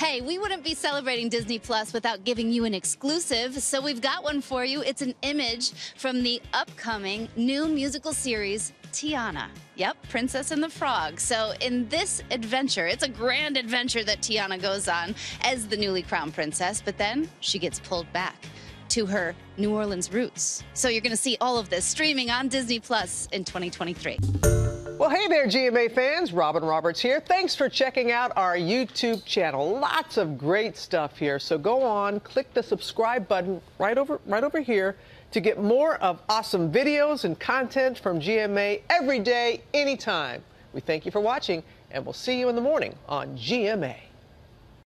Hey, we wouldn't be celebrating Disney Plus without giving you an exclusive, so we've got one for you. It's an image from the upcoming new musical series, Tiana. Yep, Princess and the Frog. So, in this adventure, it's a grand adventure that Tiana goes on as the newly crowned princess, but then she gets pulled back to her New Orleans roots. So, you're going to see all of this streaming on Disney Plus in 2023. Well, hey there, GMA fans. Robin Roberts here. Thanks for checking out our YouTube channel. Lots of great stuff here. So go on, click the subscribe button right over right over here to get more of awesome videos and content from GMA every day, anytime. We thank you for watching, and we'll see you in the morning on GMA.